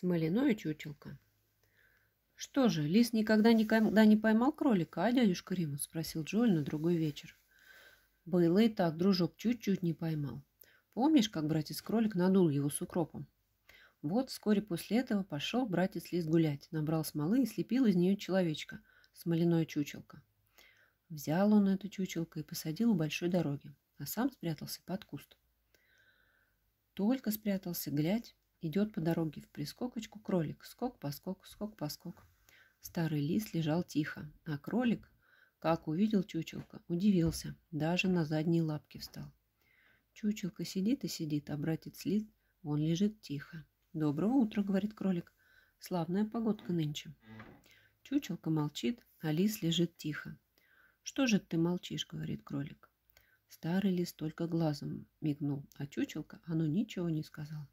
Смоляное чучелка. «Что же, лис никогда никогда не поймал кролика, а, дядюшка Римус?» – спросил Джоэль на другой вечер. «Было и так, дружок чуть-чуть не поймал. Помнишь, как братец-кролик надул его с укропом?» Вот вскоре после этого пошел братец лис гулять, набрал смолы и слепил из нее человечка, смоляное чучелко. Взял он эту чучелко и посадил у большой дороги, а сам спрятался под куст. Только спрятался, глядь, идет по дороге в прискокочку кролик, скок-поскок, скок-поскок. Старый лис лежал тихо, а кролик, как увидел чучелка, удивился, даже на задние лапки встал. Чучелка сидит и сидит, а братец лис, он лежит тихо. «Доброго утра», — говорит кролик. «Славная погодка нынче». Чучелка молчит, а лис лежит тихо. «Что же ты молчишь?» — говорит кролик. Старый лис только глазом мигнул, а чучелка, оно ничего не сказал.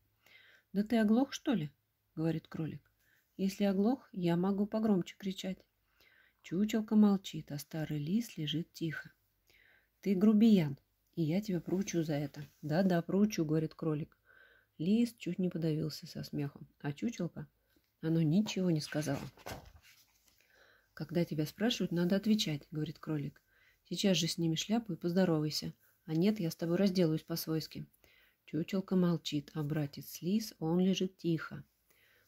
«Да ты оглох, что ли?» — говорит кролик. «Если оглох, я могу погромче кричать». Чучелка молчит, а старый лис лежит тихо. «Ты грубиян, и я тебя проучу за это». «Да-да, проучу», — говорит кролик. Лис чуть не подавился со смехом, а чучелка, оно ничего не сказала. «Когда тебя спрашивают, надо отвечать», — говорит кролик. «Сейчас же сними шляпу и поздоровайся. А нет, я с тобой разделаюсь по-свойски». Чучелка молчит, а братец Лис, он лежит тихо.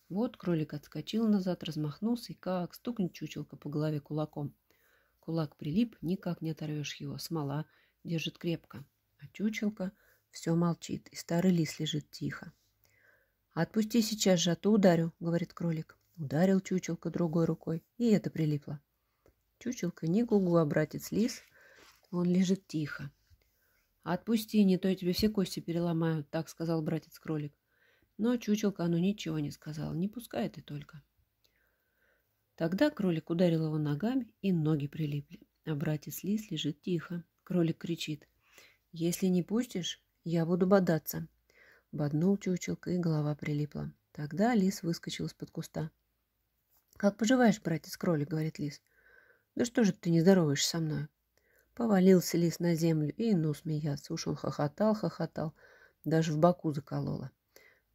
Вот кролик отскочил назад, размахнулся и как стукнет чучелка по голове кулаком. Кулак прилип, никак не оторвешь его, смола держит крепко. А чучелка все молчит, и старый лис лежит тихо. «Отпусти сейчас же, а то ударю», — говорит кролик. Ударил чучелка другой рукой, и это прилипло. Чучелка не гугу, а братец лис, он лежит тихо. «Отпусти, не то я тебе все кости переломаю», — так сказал братец-кролик. Но чучелка оно ничего не сказала, не пускай ты только. Тогда кролик ударил его ногами, и ноги прилипли. А братец лис лежит тихо. Кролик кричит. «Если не пустишь, я буду бодаться. Боднул чучелка, и голова прилипла. Тогда лис выскочил из-под куста. «Как поживаешь, братец-кролик?» — говорит лис. «Да что же ты не здороваешься со мной?» Повалился лис на землю и ну смеяться. Уж он хохотал, хохотал, даже в боку заколола.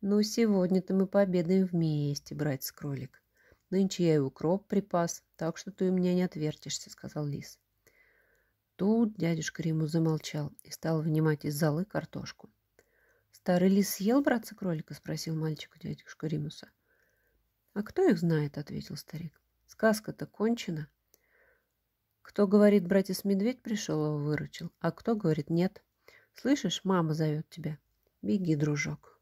«Ну, сегодня-то мы пообедаем вместе, братец-кролик. Нынче я и укроп припас, так что ты у меня не отвертишься», — сказал лис. Тут дядюшка Риму замолчал и стал вынимать из золы картошку. «Старый лис съел братца-кролика?» — спросил мальчик у дядюшка Римуса. «А кто их знает?» — ответил старик. «Сказка-то кончена. Кто говорит, братец-медведь пришел его выручил, а кто говорит нет. Слышишь, мама зовет тебя. Беги, дружок».